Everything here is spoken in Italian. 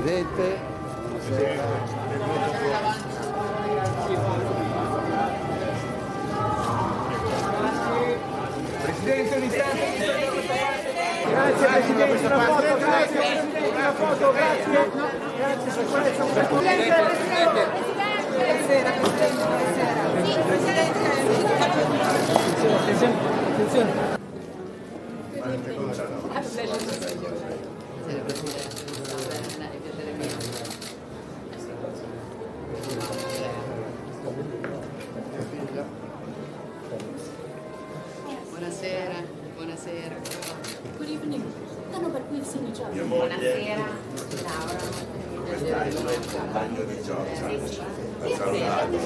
Presidente, buonasera. Presidente, un istante. Grazie Presidente, una foto, grazie Presidente, una foto, grazie. Grazie per questo. Presidente, Presidente. Buonasera, Presidente, buonasera. Sì, Presidente. Attenzione, attenzione. Buonasera, buonasera. Good evening. No, no, but we've seen each other. Buonasera, Laura. compagno di Giorgia, per salutarlo.